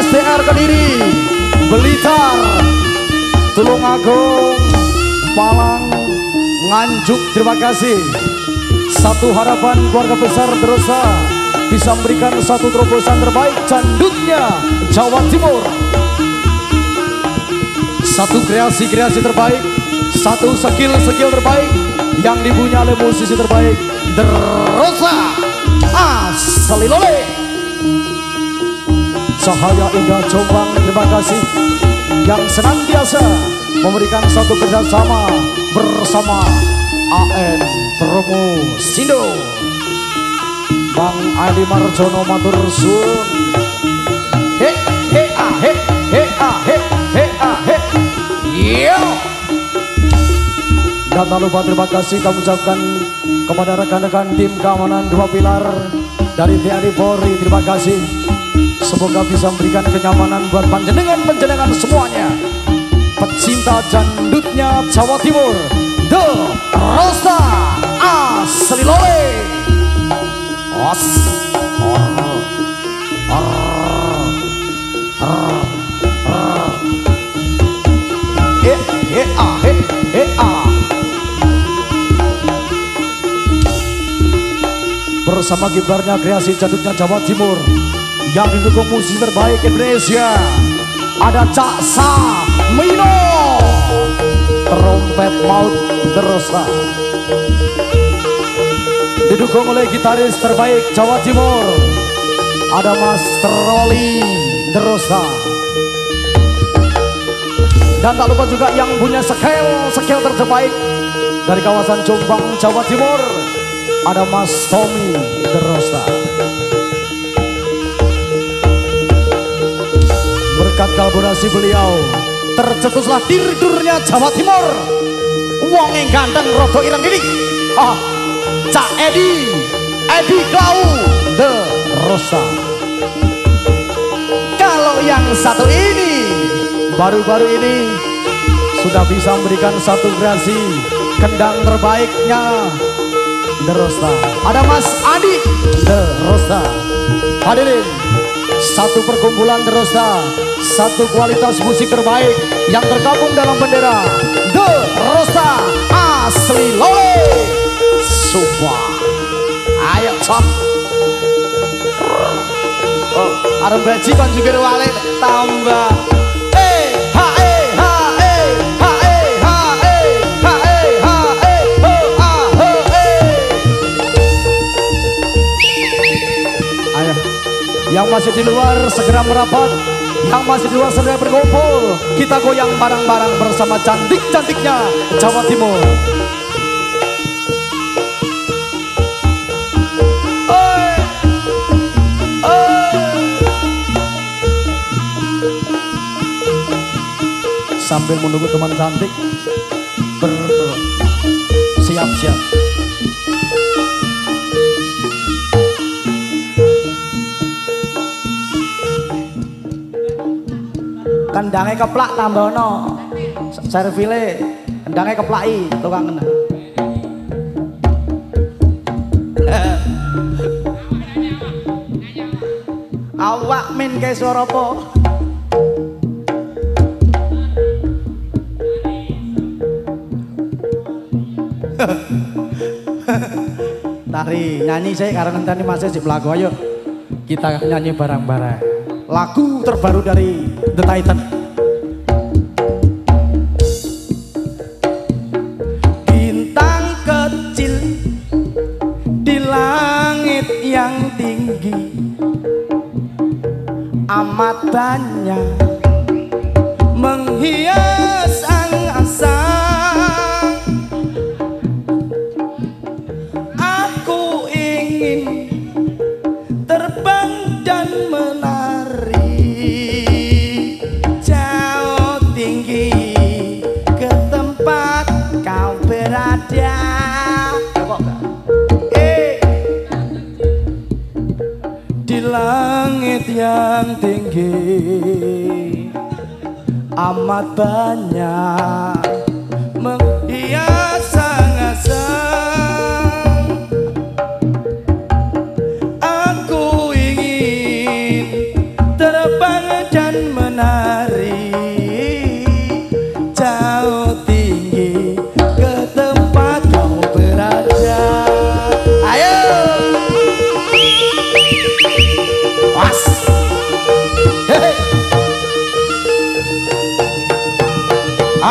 STR Kediri Blitar Tulungagung Malang Nganjuk. Terima kasih. Satu harapan keluarga besar Derosa bisa memberikan satu terobosan terbaik candutnya Jawa Timur. Satu kreasi-kreasi terbaik satu skill-skill terbaik yang dipunya oleh musisi terbaik Derosa Asli Lole Cahaya Indah Jombang terima kasih. Yang senantiasa memberikan satu kerjasama bersama AN Promo Sindo. Bang Adi Marjono Matur Sun He he a he he a he he a he. Yo! Dan tak lupa terima kasih kami ucapkan kepada rekan-rekan tim keamanan dua pilar dari TNI Polri. Terima kasih Semoga bisa memberikan kenyamanan buat panjenengan-panjenengan semuanya. Pecinta jandutnya Jawa Timur The Rosta Asli Lole Os Or Or Or. Eh eh ah eh eh ah. Bersama kibarnya kreasi jandutnya Jawa Timur yang didukung musisi terbaik Indonesia ada Cak Sa Mino. Trompet maut Derosa didukung oleh gitaris terbaik Jawa Timur ada Mas Troli Derosa dan tak lupa juga yang punya scale scale terbaik dari kawasan Jombang Jawa Timur ada Mas Tommy Derosa berkat kolaborasi beliau tercetuslah tirdurnya Jawa Timur. Wong yang ganteng rodo ireng ini. Ah, Cak Edi Edi Klau The Rosa. Kalau yang satu ini baru-baru ini sudah bisa memberikan satu kreasi kendang terbaiknya The Rosa. Ada Mas Adi The Rosa. Hadirin satu perkumpulan Derosta, satu kualitas musik terbaik yang tergabung dalam bendera The Rosta Asli Lole. Sumpah. Ayo cok. Oh, arep baji kan juga wale tambah. Yang masih di luar segera merapat Yang masih di luar segera berkumpul. Kita goyang barang-barang bersama cantik-cantiknya Jawa Timur. Sambil menunggu teman cantik. Ber siap-siap kendangnya keplak tambono servile kendangnya keplaki tukang kendang. Awak min kayak suara apa? Tari nyanyi saya karena nanti masih di pelaku ayo. Kita nyanyi bareng-bareng lagu terbaru dari The Titan. Bintang kecil di langit yang tinggi amat banyak menghias angkasa. Aku ingin terbang yang tinggi amat banyak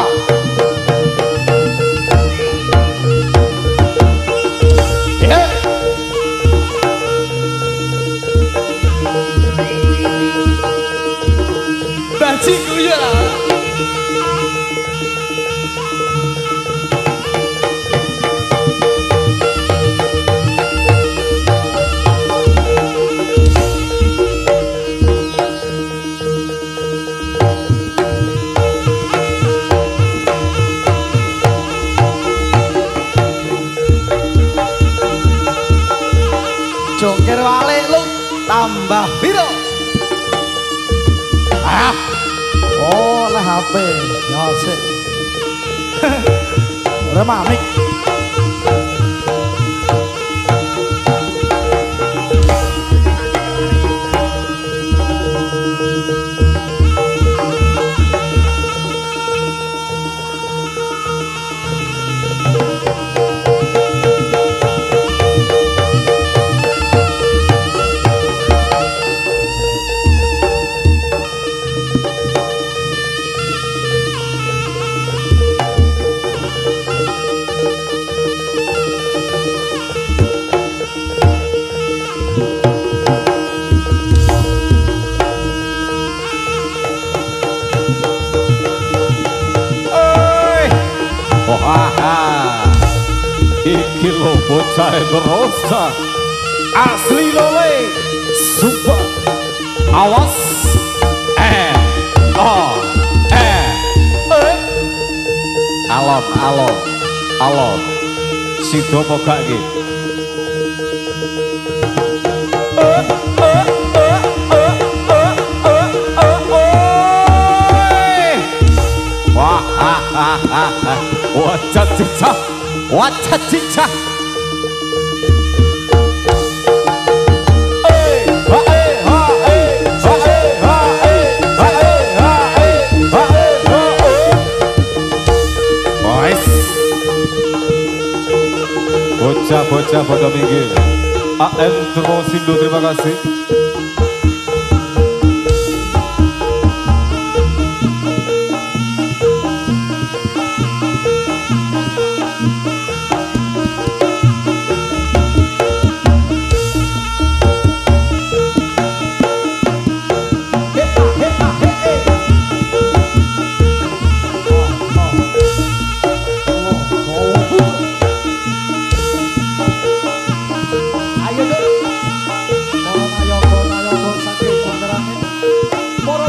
Ah. Said Rosa. Asli Lole Super Awas. Eh Oh Eh. Eh. Alok Alok Alok Sido pokak gitu Ha ha ha ha, what a teacher, what a teacher. Bocah-bocah pada minggir. AM Termosindo terima kasih.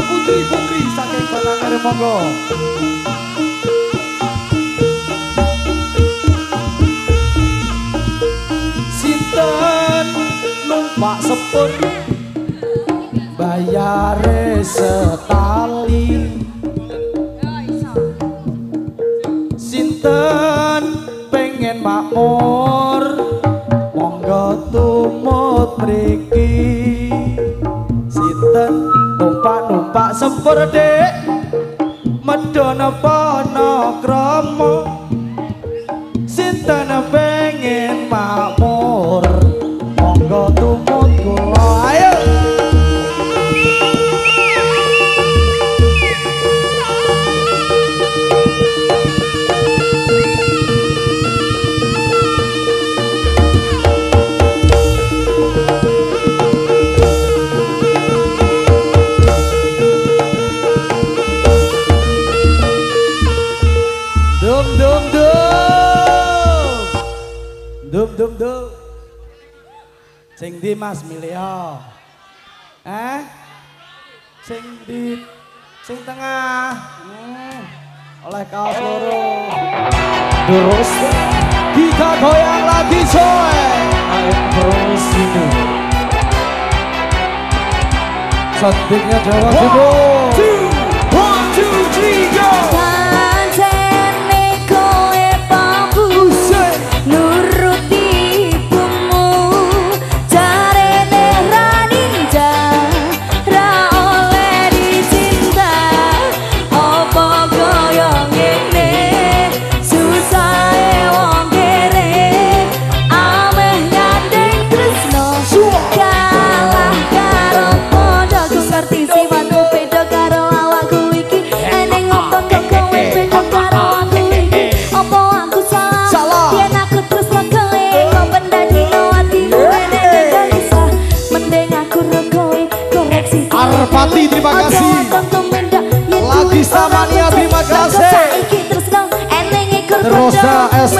Putri-putri saking bandarane monggo. Sinten numpak sepur bayare setali Sinten pengen makmur monggo tumut mriki Sinten sempur dek medono pono kromo sintana pengen mau Sing di Mas Milio. Eh? Sing di sing tengah. Hmm. Oleh kaos loro. Terus kita goyang lagi coy. Ayo terus ini. Cantiknya Jawa Timur.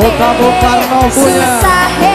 Kota Bung Susah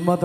ಶ್ರೀಮತ